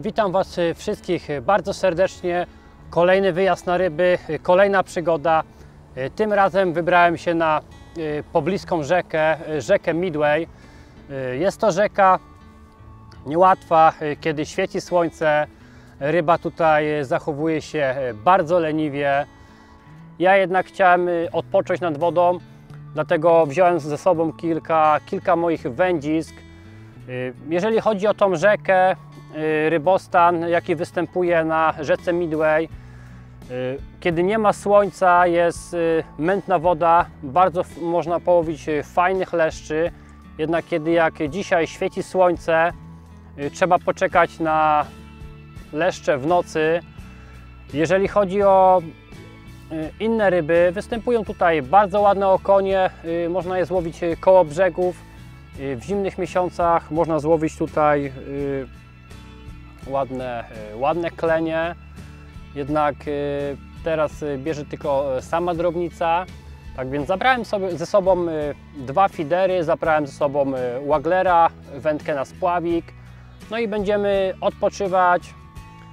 Witam Was wszystkich bardzo serdecznie. Kolejny wyjazd na ryby, kolejna przygoda. Tym razem wybrałem się na pobliską rzekę, rzekę Midway. Jest to rzeka niełatwa, kiedy świeci słońce. Ryba tutaj zachowuje się bardzo leniwie. Ja jednak chciałem odpocząć nad wodą, dlatego wziąłem ze sobą kilka, kilka moich wędzisk. Jeżeli chodzi o tą rzekę, rybostan, jaki występuje na rzece Midway, kiedy nie ma słońca, jest mętna woda, bardzo można połowić fajnych leszczy. Jednak kiedy jak dzisiaj świeci słońce, trzeba poczekać na leszcze w nocy. Jeżeli chodzi o inne ryby, występują tutaj bardzo ładne okonie, można je złowić koło brzegów. W zimnych miesiącach można złowić tutaj ładne, ładne klenie, jednak teraz bierze tylko sama drobnica. Tak więc zabrałem sobie ze sobą dwa fidery, zabrałem ze sobą waglera, wędkę na spławik. No i będziemy odpoczywać,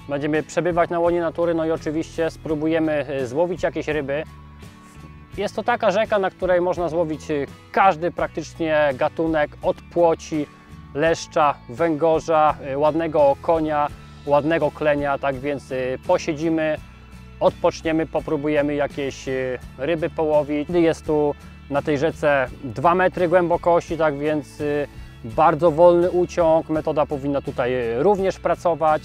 będziemy przebywać na łonie natury, no i oczywiście spróbujemy złowić jakieś ryby. Jest to taka rzeka, na której można złowić każdy praktycznie gatunek, od płoci, leszcza, węgorza, ładnego konia, ładnego klenia, tak więc posiedzimy, odpoczniemy, popróbujemy jakieś ryby połowić. Jest tu na tej rzece 2 metry głębokości, tak więc bardzo wolny uciąg, metoda powinna tutaj również pracować.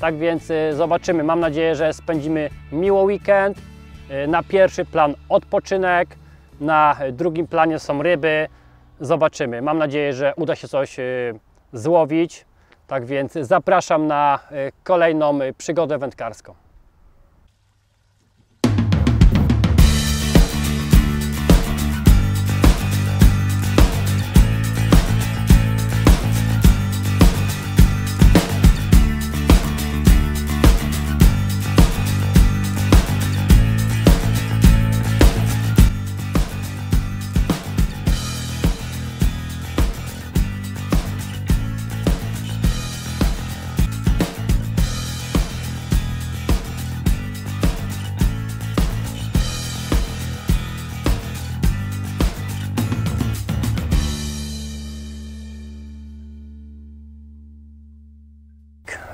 Tak więc zobaczymy, mam nadzieję, że spędzimy miło weekend. Na pierwszy plan odpoczynek, na drugim planie są ryby. Zobaczymy. Mam nadzieję, że uda się coś złowić. Tak więc zapraszam na kolejną przygodę wędkarską.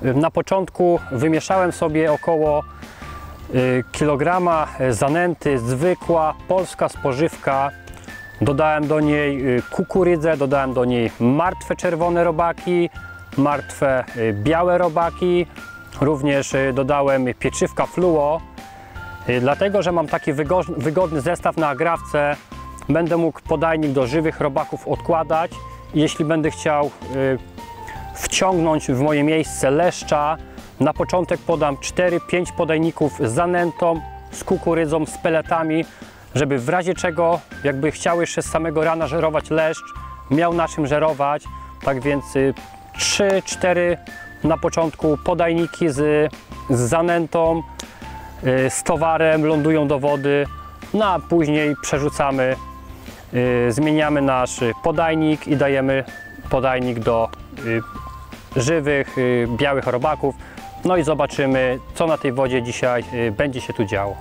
Na początku wymieszałem sobie około kilograma zanęty, zwykła polska spożywka. Dodałem do niej kukurydzę, dodałem do niej martwe czerwone robaki, martwe białe robaki. Również dodałem pieczywka fluo. Dlatego, że mam taki wygodny zestaw na agrawce, będę mógł podajnik do żywych robaków odkładać. Jeśli będę chciał wciągnąć w moje miejsce leszcza. Na początek podam 4-5 podajników z zanętą, z kukurydzą, z peletami, żeby w razie czego, jakby chciał jeszcze z samego rana żerować leszcz, miał na czym żerować. Tak więc 3-4 na początku podajniki z, z zanętą, z towarem lądują do wody, no a później przerzucamy, zmieniamy nasz podajnik i dajemy podajnik do żywych, białych robaków. No i zobaczymy, co na tej wodzie dzisiaj będzie się tu działo.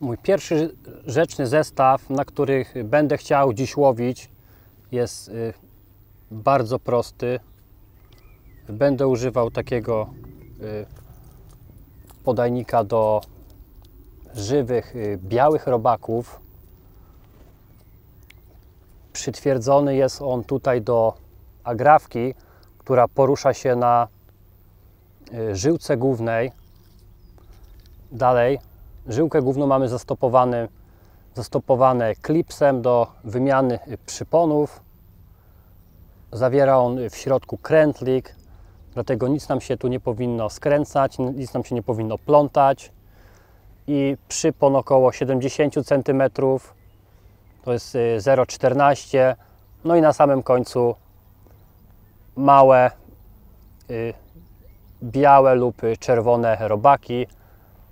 Mój pierwszy rzeczny zestaw, na których będę chciał dziś łowić, jest bardzo prosty. Będę używał takiego podajnika do żywych, białych robaków. Przytwierdzony jest on tutaj do agrawki, która porusza się na żyłce głównej. Dalej, żyłkę główną mamy zastopowane, zastopowane klipsem do wymiany przyponów. Zawiera on w środku krętlik, dlatego nic nam się tu nie powinno skręcać, nic nam się nie powinno plątać. I przypon około 70 cm to jest 0,14 no i na samym końcu małe y, białe lub czerwone robaki.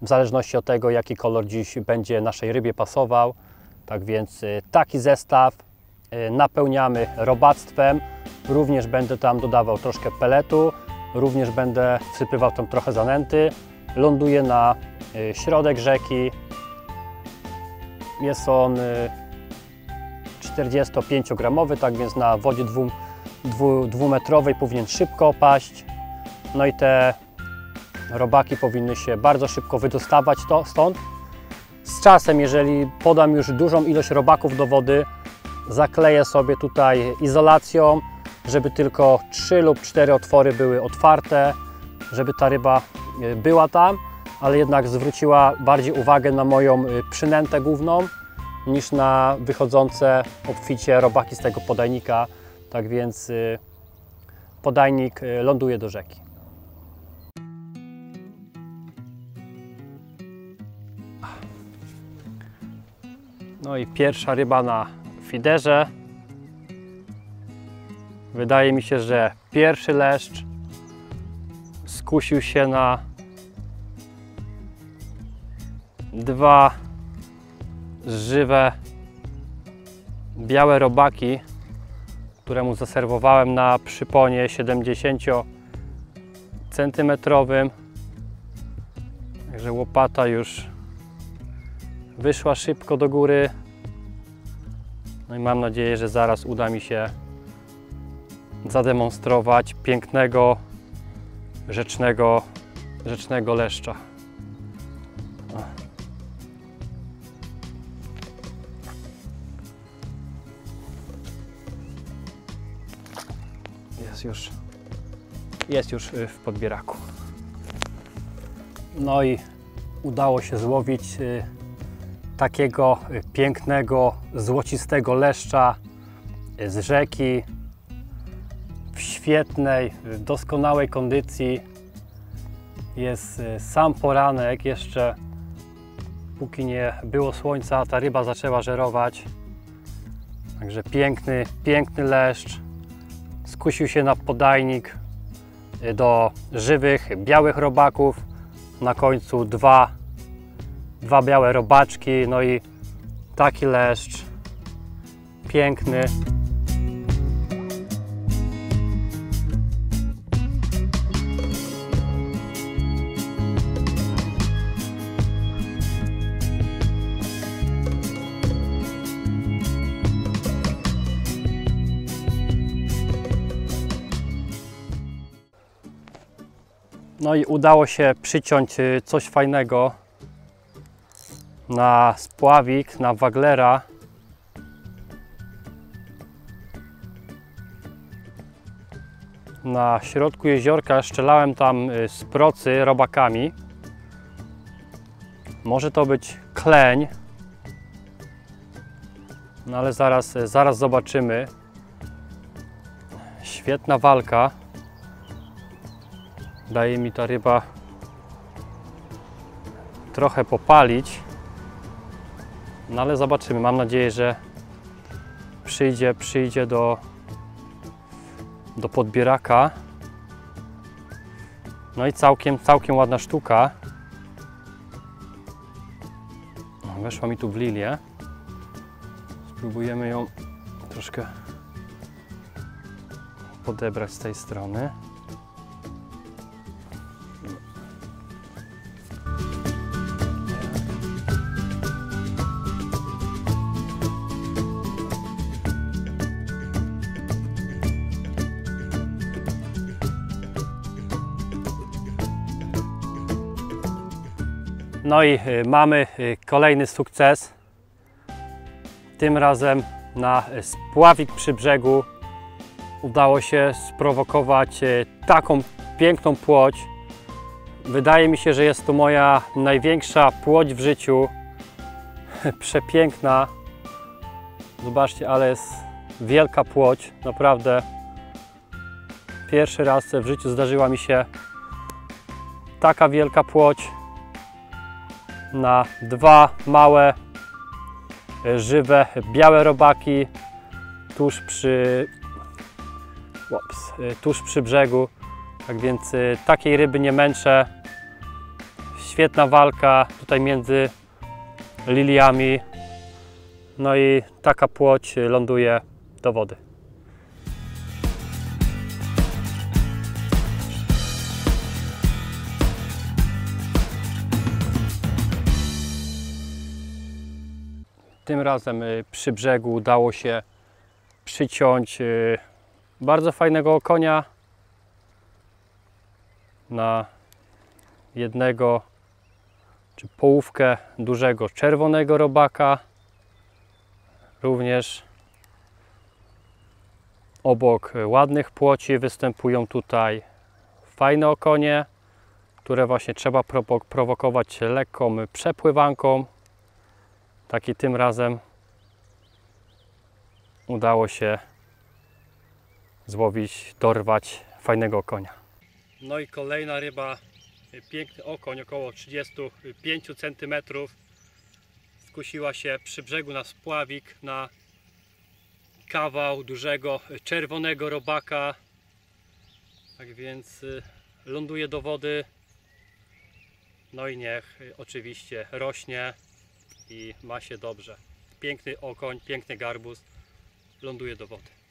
W zależności od tego jaki kolor dziś będzie naszej rybie pasował. Tak więc y, taki zestaw y, napełniamy robactwem. Również będę tam dodawał troszkę peletu, również będę wsypywał tam trochę zanęty. Ląduje na y, środek rzeki. Jest on y, 45-gramowy, tak więc na wodzie dwu, dwu, dwumetrowej powinien szybko paść. No i te robaki powinny się bardzo szybko wydostawać to, stąd. Z czasem, jeżeli podam już dużą ilość robaków do wody, zakleję sobie tutaj izolacją, żeby tylko 3 lub 4 otwory były otwarte, żeby ta ryba y, była tam, ale jednak zwróciła bardziej uwagę na moją y, przynętę główną niż na wychodzące obficie robaki z tego podajnika. Tak więc y, podajnik ląduje do rzeki. No i pierwsza ryba na fiderze. Wydaje mi się, że pierwszy leszcz skusił się na dwa żywe białe robaki, któremu zaserwowałem na przyponie 70 centymetrowym. Także łopata już wyszła szybko do góry. No i mam nadzieję, że zaraz uda mi się zademonstrować pięknego, rzecznego, rzecznego leszcza. Już, jest już y, w podbieraku. No i udało się złowić y, takiego y, pięknego, złocistego leszcza z rzeki w świetnej, doskonałej kondycji. Jest sam poranek, jeszcze póki nie było słońca, ta ryba zaczęła żerować. Także piękny, piękny leszcz. Skusił się na podajnik do żywych, białych robaków. Na końcu dwa, dwa białe robaczki, no i taki leszcz. Piękny. No i udało się przyciąć y, coś fajnego na spławik, na waglera. Na środku jeziorka szczelałem tam y, z procy robakami. Może to być kleń, no ale zaraz, zaraz zobaczymy. Świetna walka daje mi ta ryba trochę popalić. No ale zobaczymy. Mam nadzieję, że przyjdzie, przyjdzie do, do podbieraka. No i całkiem, całkiem ładna sztuka. Weszła mi tu w lilię. Spróbujemy ją troszkę podebrać z tej strony. No i y, mamy y, kolejny sukces. Tym razem na spławik przy brzegu udało się sprowokować y, taką piękną płoć. Wydaje mi się, że jest to moja największa płoć w życiu. Przepiękna. Zobaczcie, ale jest wielka płoć, naprawdę. Pierwszy raz w życiu zdarzyła mi się taka wielka płoć na dwa małe, e, żywe, białe robaki tuż przy, ups, e, tuż przy brzegu. Tak więc e, takiej ryby nie męczę. Świetna walka tutaj między liliami. No i taka płoć ląduje do wody. Tym razem y, przy brzegu udało się przyciąć y, bardzo fajnego konia na jednego czy połówkę dużego czerwonego robaka. Również obok ładnych płoci występują tutaj fajne okonie, które właśnie trzeba prowo- prowokować lekką przepływanką. Taki tym razem udało się złowić, dorwać fajnego konia. No i kolejna ryba, piękny okoń, około 35 cm. Skusiła się przy brzegu na spławik, na kawał dużego czerwonego robaka. Tak więc y, ląduje do wody. No i niech oczywiście rośnie i ma się dobrze. Piękny okoń, piękny garbus ląduje do wody.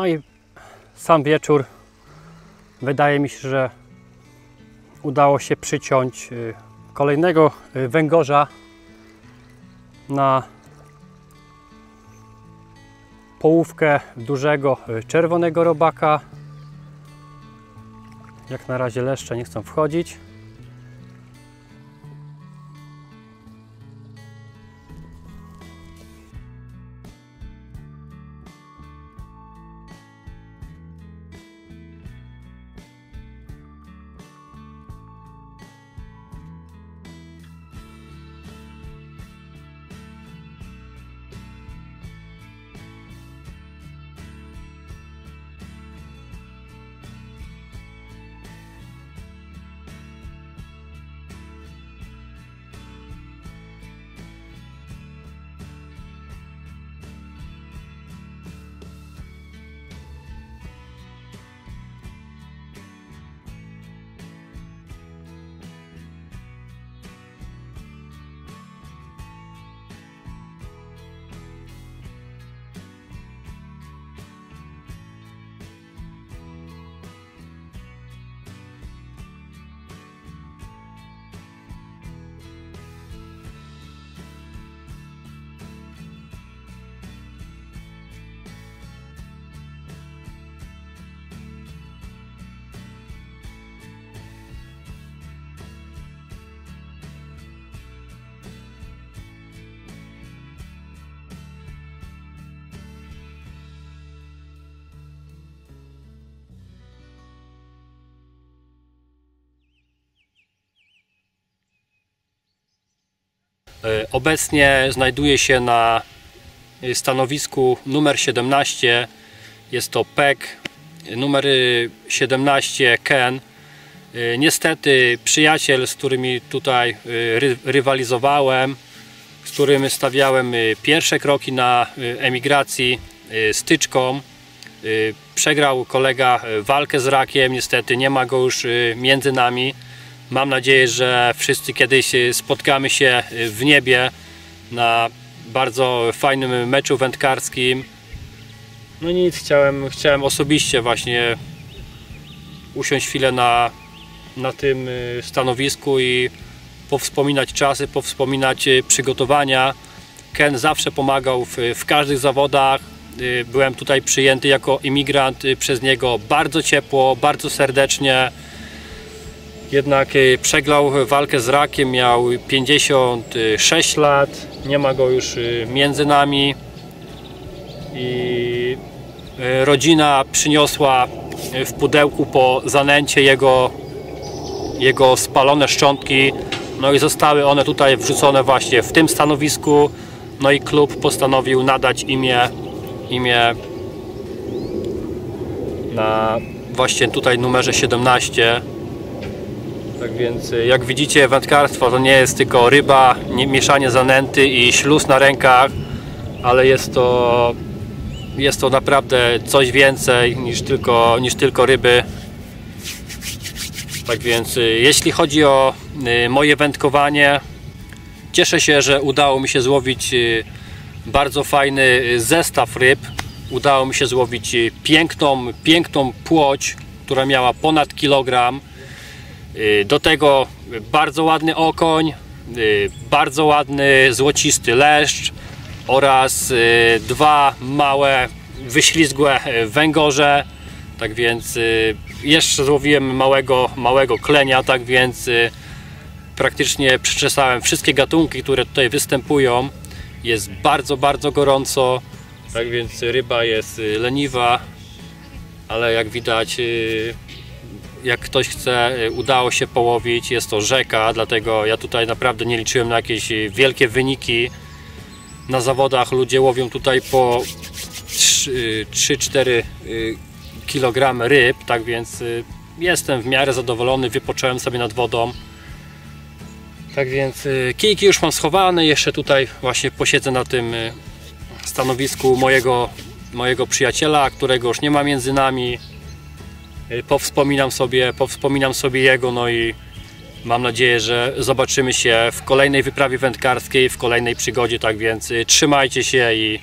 No i sam wieczór wydaje mi się, że udało się przyciąć y, kolejnego y, węgorza na połówkę dużego y, czerwonego robaka. Jak na razie leszcze nie chcą wchodzić. Obecnie znajduję się na e, stanowisku numer 17. Jest to PEK numer y, 17 Ken. E, Niestety przyjaciel, z którymi tutaj y, ry- rywalizowałem, z którym stawiałem y, pierwsze kroki na y, emigracji y, styczką. Y, Przegrał kolega y, walkę z rakiem, niestety nie ma go już y, między nami. Mam nadzieję, że wszyscy kiedyś y, spotkamy się y, w niebie na bardzo fajnym meczu wędkarskim. No nic, chciałem, chciałem osobiście właśnie usiąść chwilę na, na tym y, stanowisku i powspominać czasy, powspominać przygotowania. Ken zawsze pomagał w, w każdych zawodach. Byłem tutaj przyjęty jako imigrant przez niego bardzo ciepło, bardzo serdecznie. Jednak y, przegrał walkę z rakiem, miał 56 lat, nie ma go już y, między nami. I y, rodzina przyniosła w pudełku po zanęcie jego, jego spalone szczątki. No i zostały one tutaj wrzucone właśnie w tym stanowisku. No i klub postanowił nadać imię imię na właśnie tutaj numerze 17 tak więc y, jak widzicie wędkarstwo to nie jest tylko ryba, nie, mieszanie zanęty i śluz na rękach ale jest to jest to naprawdę coś więcej niż tylko, niż tylko ryby. Tak więc y, jeśli chodzi o y, moje wędkowanie cieszę się, że udało mi się złowić bardzo fajny zestaw ryb. Udało mi się złowić piękną, piękną płoć która miała ponad kilogram do tego bardzo ładny okoń, y, bardzo ładny złocisty leszcz oraz y, dwa małe wyślizgłe y, węgorze. Tak więc y, jeszcze złowiłem małego, małego klenia, tak więc y, praktycznie przeczesałem wszystkie gatunki, które tutaj występują. Jest bardzo, bardzo gorąco, tak więc ryba jest y, leniwa, ale jak widać y, jak ktoś chce, y, udało się połowić, jest to rzeka, dlatego ja tutaj naprawdę nie liczyłem na jakieś y, wielkie wyniki. Na zawodach ludzie łowią tutaj po 3-4 kg ryb, tak więc y, jestem w miarę zadowolony, wypocząłem sobie nad wodą. Tak więc y, kijki już mam schowane, jeszcze tutaj właśnie posiedzę na tym y, stanowisku mojego, mojego przyjaciela, którego już nie ma między nami. Y, Powspominam sobie, powspominam sobie jego, no i mam nadzieję, że zobaczymy się w kolejnej wyprawie wędkarskiej, w kolejnej przygodzie, tak więc y, trzymajcie się i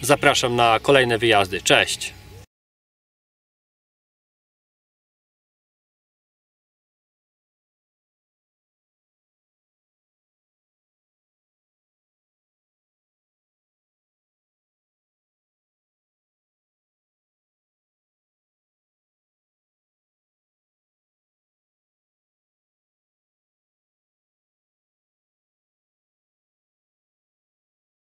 zapraszam na kolejne wyjazdy. Cześć!